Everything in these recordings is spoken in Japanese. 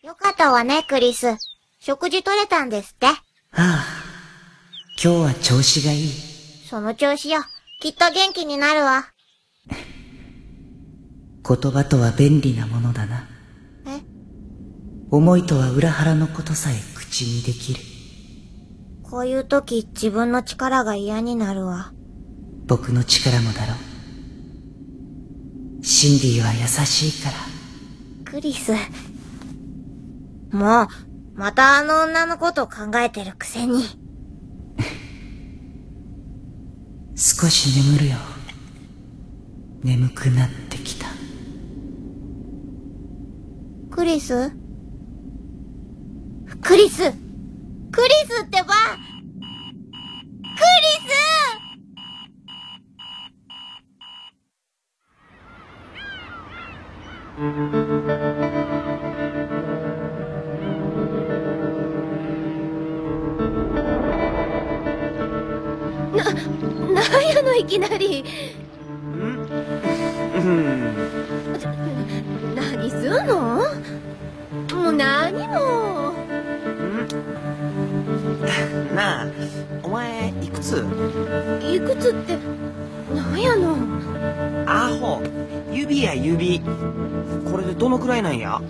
よかったわね、クリス。食事取れたんですって。ああ、今日は調子がいい。その調子よ。きっと元気になるわ。言葉とは便利なものだな。え？思いとは裏腹のことさえ口にできる。こういう時自分の力が嫌になるわ。僕の力もだろう。シンディは優しいから。クリス。もう、またあの女のこと考えてるくせに。少し眠るよ。眠くなってきた。クリス？クリス？クリスってば？クリス？なんやのいきなり。うん。何すんの？もう何も。なあお前いくつ？いくつってなんやの？アホ。指や指。これでどのくらいなんや？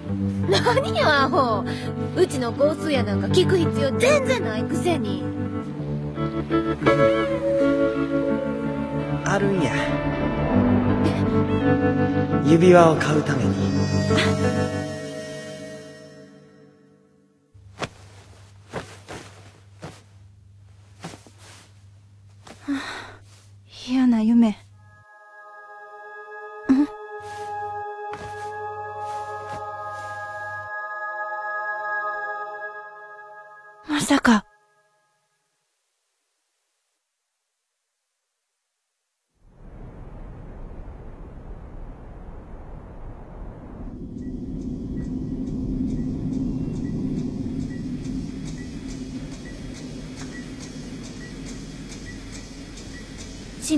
何よアホ。うちの香水やなんか聞く必要全然ないくせにあるんや指輪を買うために 嫌な夢。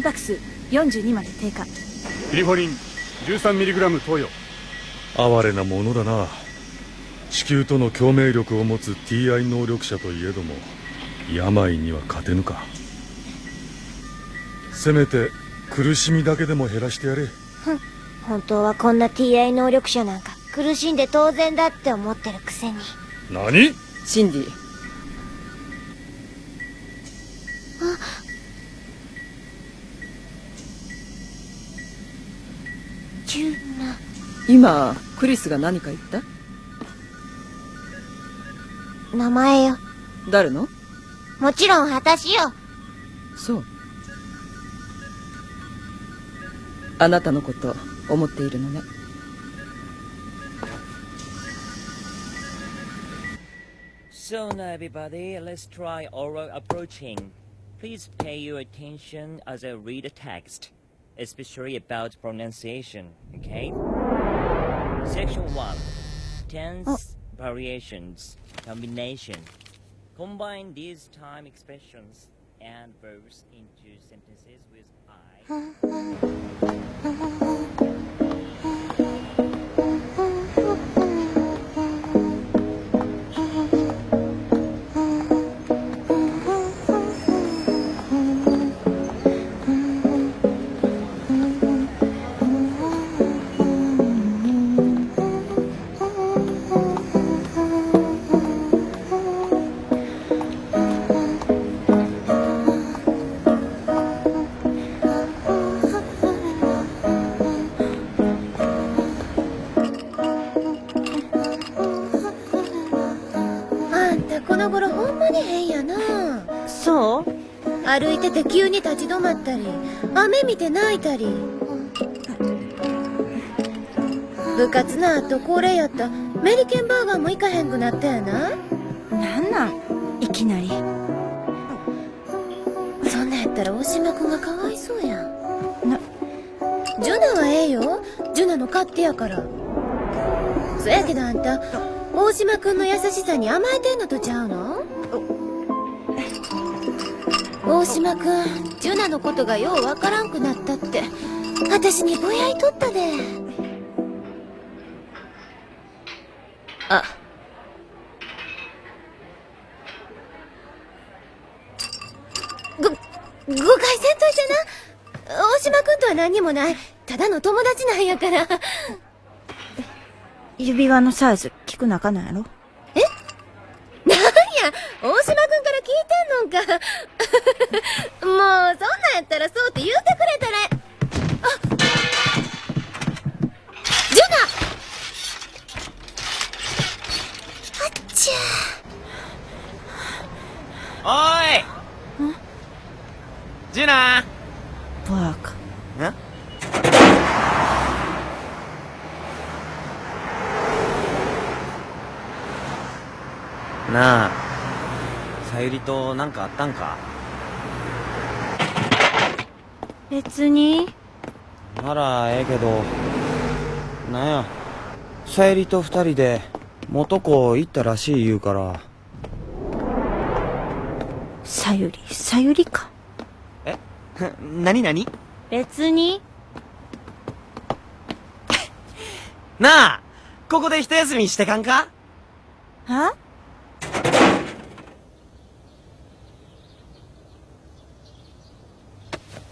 心拍数42まで低下。ピリフォリン 13mg 投与。哀れなものだな。地球との共鳴力を持つ TI 能力者といえども病には勝てぬか。せめて苦しみだけでも減らしてやれ。本当はこんな TI 能力者なんか苦しんで当然だって思ってるくせに。何？シンディ今クリスが何か言った名前よ。誰のもちろん私よ。そうあなたのこと思っているのね So now everybody, let's try oral approaching. Please pay your attention as I read the text, especially about pronunciation, okay? Section 1. Tense oh. variations, combination. Combine these time expressions and verbs into sentences with I. てて急に立ち止まったり雨見て泣いたり。部活の後恒例やった。メリケンバーガーも行かへんくなったやな。なんなんいきなり。そんなんやったら大島君がかわいそうやん。なジュナはええよ。ジュナの勝手やから。そやけどあんた大島君の優しさに甘えてんのとちゃうの？大島くんジュナのことがようわからんくなったって。私にぼやいとったで。あ。ご誤解せんといてな？大島くんとは何にもない。ただの友達なんやから。指輪のサイズ聞くなかなんやろ？え？なんや？大島くんから聞いてんのんか。もう、そんなんやったらそうって言うてくれたら。あジュナ。あっちゃおーい。ジュナ。バカ。んなあさゆりとなんかあったんか？別に。ならええけど。なんや。さゆりと二人で元子行ったらしい言うから。さゆりさゆりか。何何？別に。なあここで一休みしてかんか？は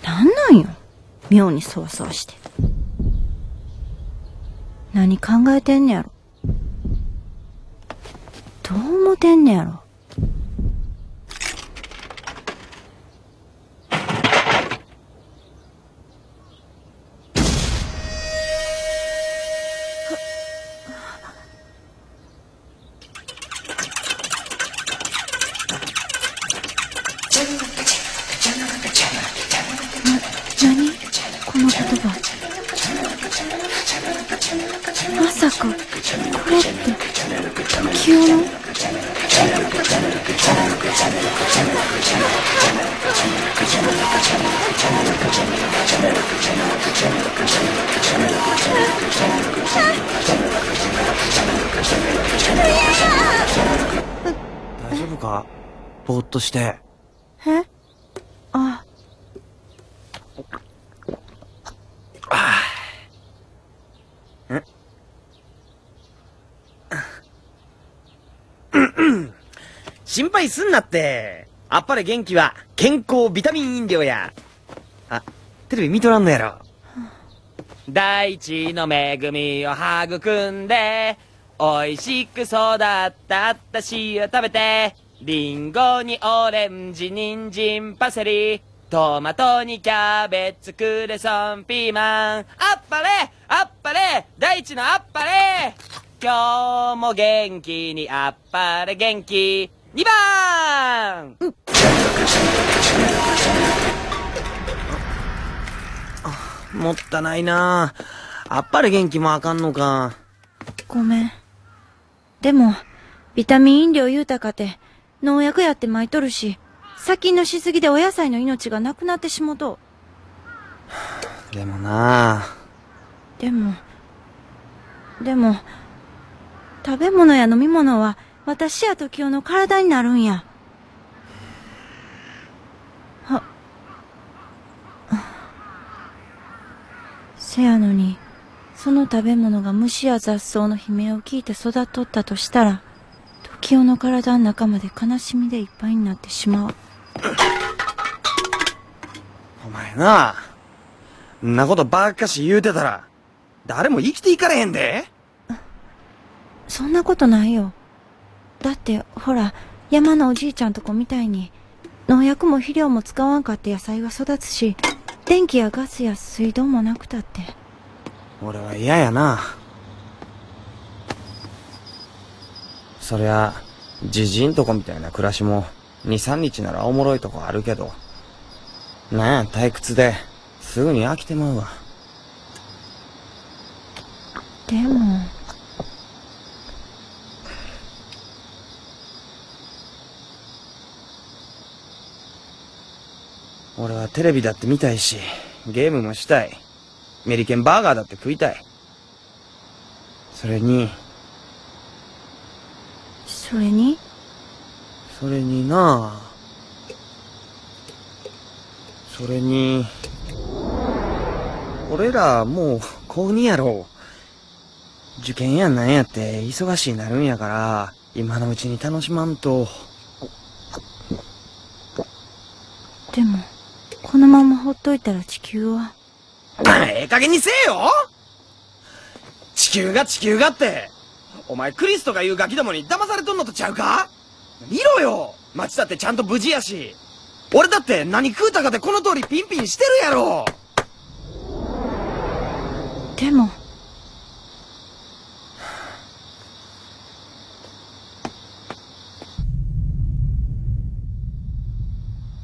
なんなんよ妙にそわそわして何考えてんねやろ。どう思てんねやろ。かぼーっとして。え？あ。心配すんなって。あっぱれ元気は健康ビタミン飲料や。あテレビ見とらんのやろ。大地の恵みを育んで美味しく育ったあったしを食べてリンゴにオレンジ人参パセリ。トマトにキャベツクレソンピーマン。あっぱれ!あっぱれ!大地のあっぱれ!今日も元気にあっぱれ元気。2番、あもったないな。あっぱれ元気もあかんのか。ごめん。でもビタミン飲料言うたかて農薬やって巻いとるし殺菌のしすぎでお野菜の命がなくなってしもとでもなでもでも食べ物や飲み物は私や時代の体になるんや。はせやのにその食べ物が虫や雑草の悲鳴を聞いて育っとったとしたら時代の体の中まで悲しみでいっぱいになってしまうお前なあんなことばっかし言うてたら誰も生きていかれへんでそんなことないよ。だって、ほら、山のおじいちゃんとこみたいに、農薬も肥料も使わんかって野菜が育つし、電気やガスや水道もなくたって。俺は嫌やなそりゃじじんとこみたいな暮らしも23日ならおもろいとこあるけど。なんや退屈で。すぐに飽きてまうわ。でも、俺はテレビだって見たいしゲームもしたい。メリケンバーガーだって食いたい。それにそれに？それにな。あそれに俺らもう高2やろ。受験やなんやって忙しいなるんやから今のうちに楽しまんと。でも、このままほっといたら地球は？ええ加減にせえよ。地球が地球がって。お前クリスとかいうガキどもに騙されとんのとちゃうか？見ろよ街だってちゃんと無事やし。俺だって何食うたかでこの通りピンピンしてるやろでも、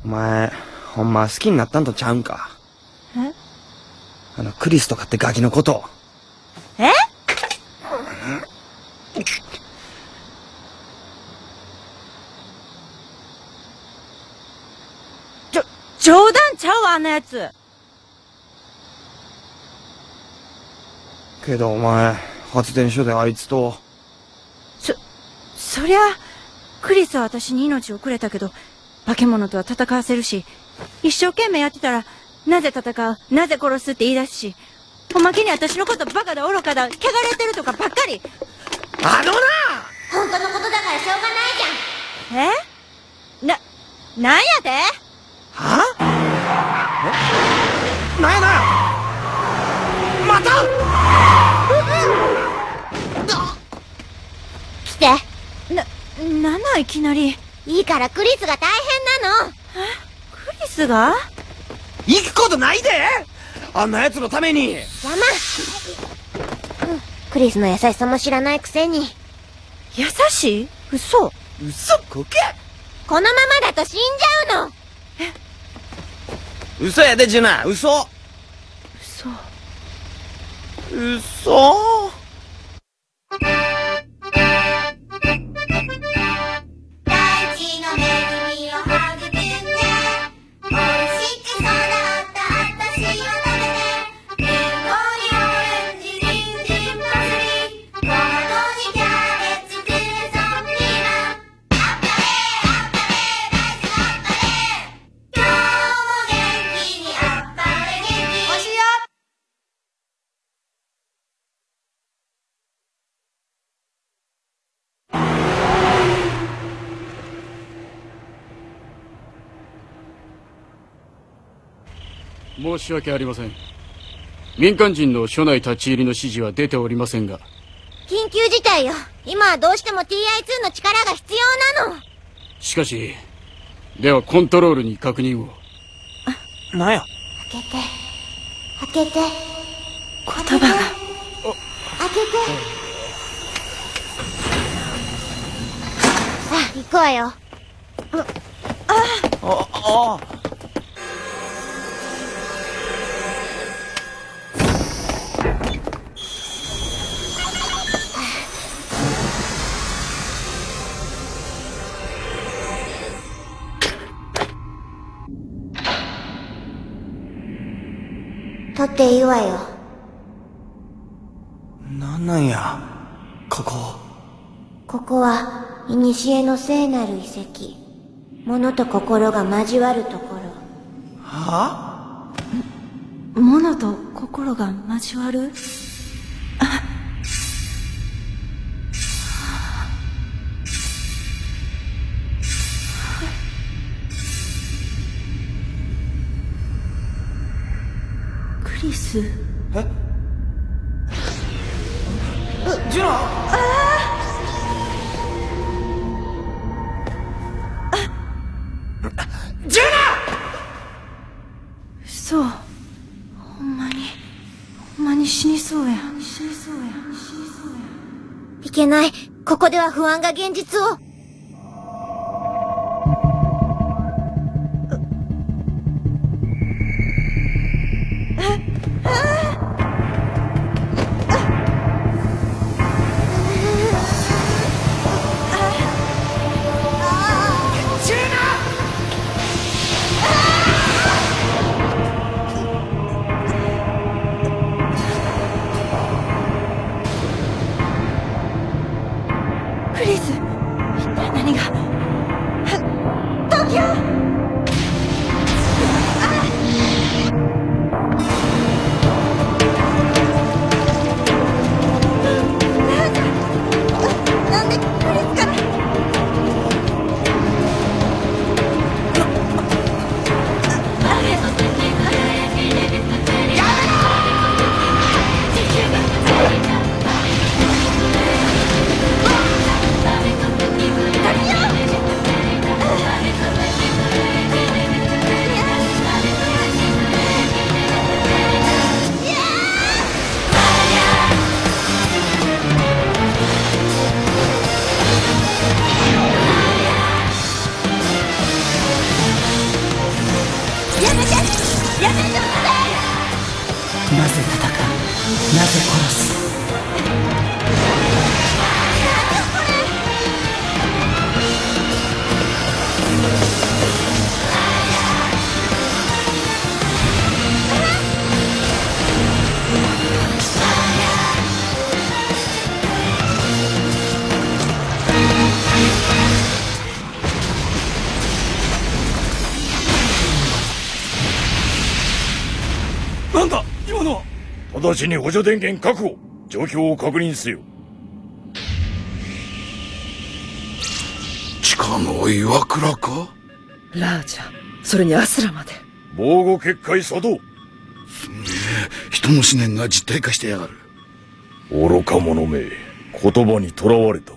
お前、ほんま好きになったんとちゃうんか？え？あの、クリスとかってガキのこと。えちょ、冗談ちゃうわ、あんなやつ。けどお前、発電所であいつと、そ、そりゃ、クリスは私に命をくれたけど、化け物とは戦わせるし、一生懸命やってたら、なぜ戦う、なぜ殺すって言い出すし、おまけに私のことバカだ愚かだ、汚れてるとかばっかり。あのな本当のことだからしょうがないじゃん。え？な、なんやて？は？え？なんやなんや？また？来て。な、なんなんいきなり。いいからクリスが大変なの。クリスが？行くことないであんな奴のために邪魔。うんクリスの優しさも知らないくせに。優しい？嘘嘘？こけ？このままだと死んじゃうの。嘘やでジュナ。嘘。嘘。嘘申し訳ありません民間人の署内立ち入りの指示は出ておりませんが緊急事態よ。今はどうしても TI2 の力が必要なの。しかしではコントロールに確認をなんや？開けて。開けて。言葉が。開けて。さあ、行くわよ。ああ取っていいわよ。なんなんやここここは、古の聖なる遺跡。物と心が交わるところ。は物と心が交わる？クリスジュナ？ジュナ！嘘。ほんまに。ほんまに死にそうや死にそうや死にそうや。いけない。ここでは不安が現実を。直ちに補助電源確保。状況を確認せよ。地下の岩倉か？ラージャそれにアスラまで。防護結界作動。人の思念が実体化してやがる。愚か者め言葉にとらわれた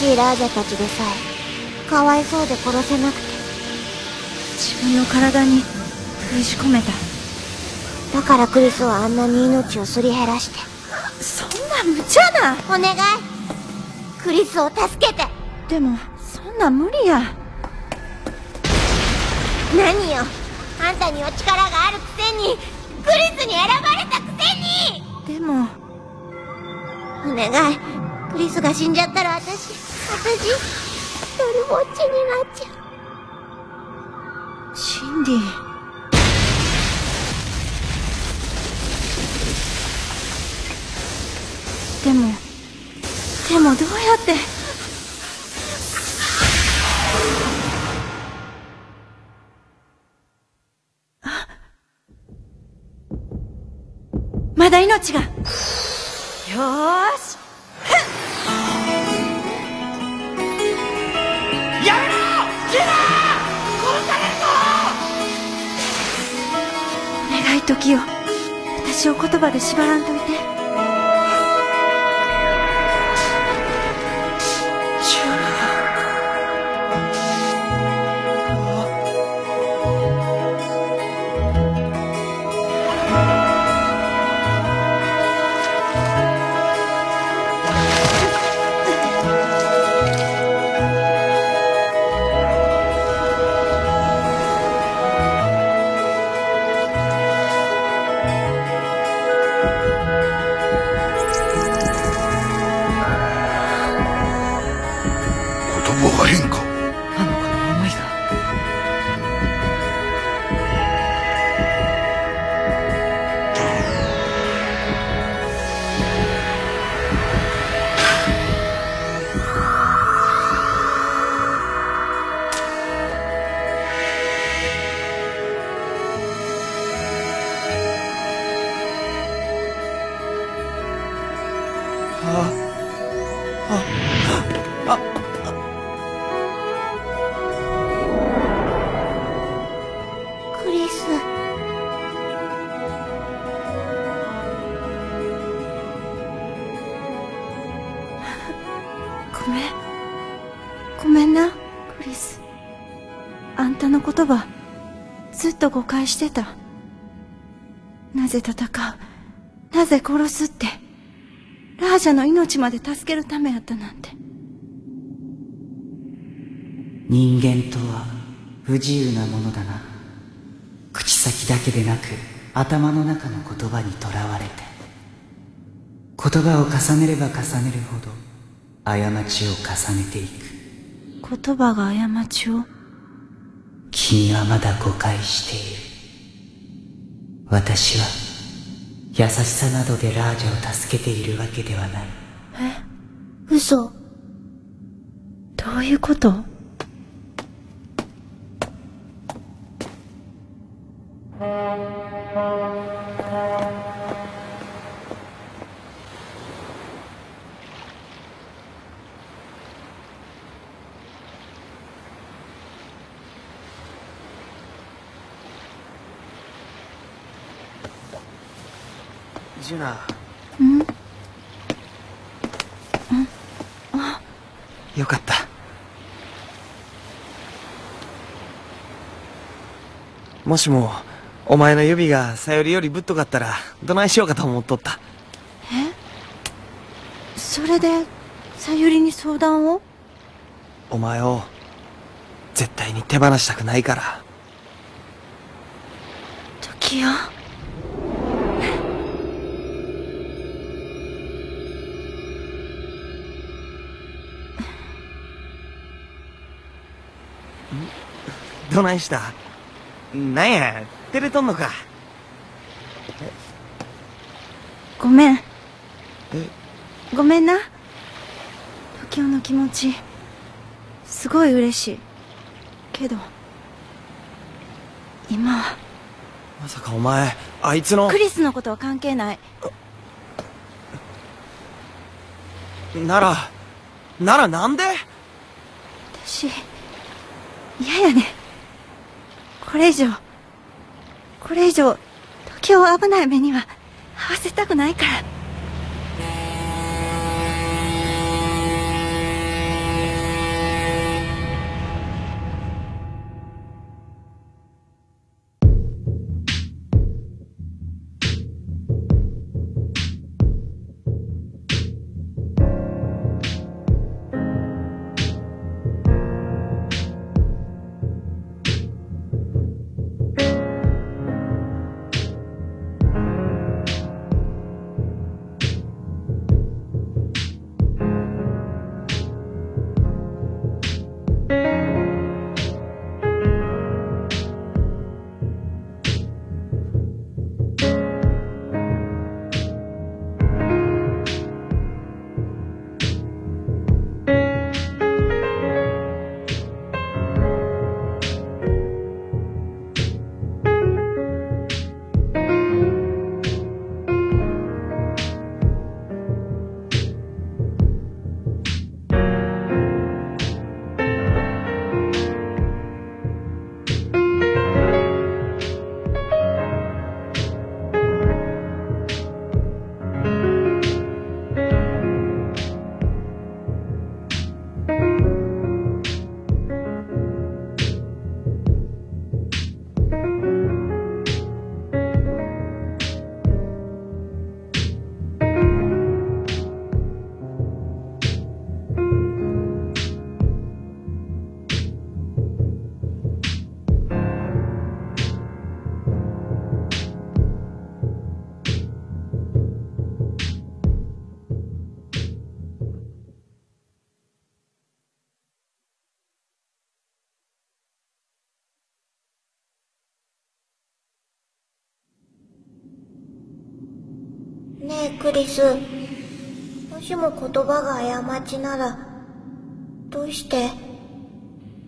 しいラージャたちでさえかわいそうで殺せなくて。自分の体に封じ込めた。だからクリスはあんなに命をすり減らして。そんな無茶な。お願い。クリスを助けて。でもそんな無理や。何よ。あんたには力があるくせに。クリスに選ばれたくせに。でもお願い。クリスが死んじゃったら私私一人ぼっちになっちゃう。シンディ。でもでもどうやって？あまだ命が。よし。時よ。私を言葉で縛らんといて。たの言葉ずっと誤解してた。なぜ戦う？なぜ殺すって？ラージャの命まで助けるためやったなんて。人間とは不自由なものだな口先だけでなく頭の中の言葉にとらわれて言葉を重ねれば重ねるほど過ちを重ねていく。言葉が過ちを？君はまだ誤解している。私は優しさなどでラージャを助けているわけではない。え？嘘。どういうこと？ジュナんよかった。もしもお前の指がさよりよりぶっとかったらどないしようかと思っとった。え？それでさゆりに相談を？お前を絶対に手放したくないから。時代どないした？なんや？照れとんのか？ごめん。え？ごめんな。時代の気持ち。すごい嬉しい。けど今。はまさかお前あいつの？クリスのことは関係ない。ならならなんで？私嫌やねこれ以上これ以上時を危ない目には合わせたくないから。ねえクリス。もしも言葉が過ちならどうして？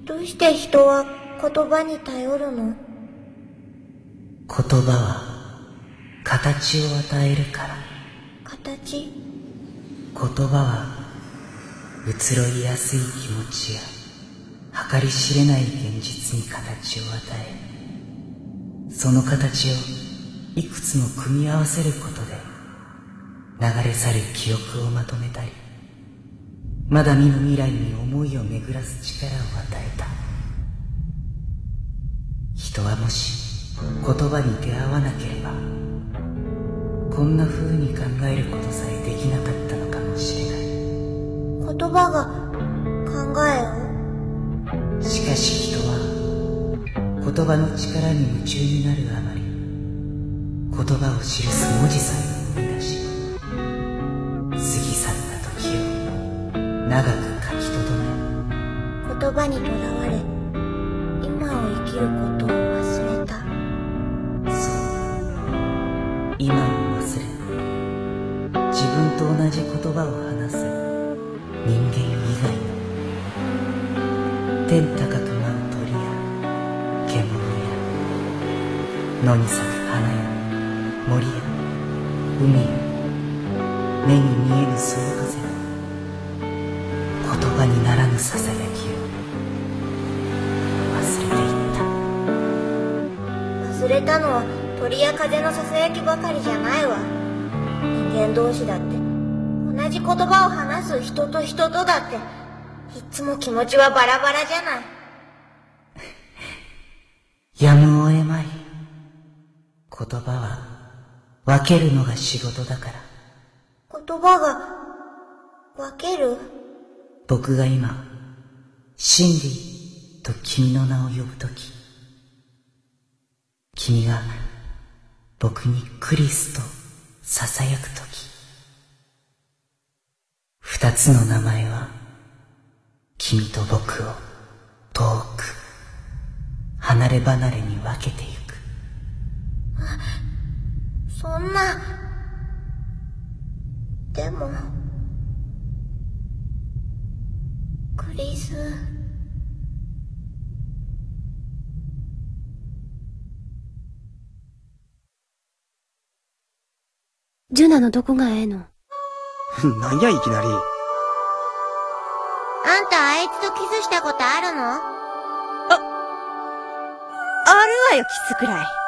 どうして人は言葉に頼るの？言葉は形を与えるから。形？言葉は移ろいやすい気持ちや計り知れない現実に形を与えその形をいくつも組み合わせることで流れ去る記憶をまとめたりまだ見ぬ未来に思いを巡らす力を与えた。人はもし言葉に出会わなければこんな風に考えることさえできなかったのかもしれない。言葉が考えを？しかし人は言葉の力に夢中になるあまり言葉を記す文字さえ長く書き留め。言葉にとらわれ今を生きることを忘れた。そう。今を忘れ。自分と同じ言葉を話す。人間以外の。天高く舞う鳥や獣や野に咲人と人とだっていつも気持ちはバラバラじゃない。やむを得まい。言葉は分けるのが仕事だから。言葉が分ける？僕が今シンディと君の名を呼ぶとき君が僕にクリスと囁くとき二つの名前は君と僕を遠く離れ離れに分けてゆく。そんなでもクリス。ジュナのどこがええの？なんやいきなり。あんたあいつとキスしたことあるの？あるわよ、キスくらい。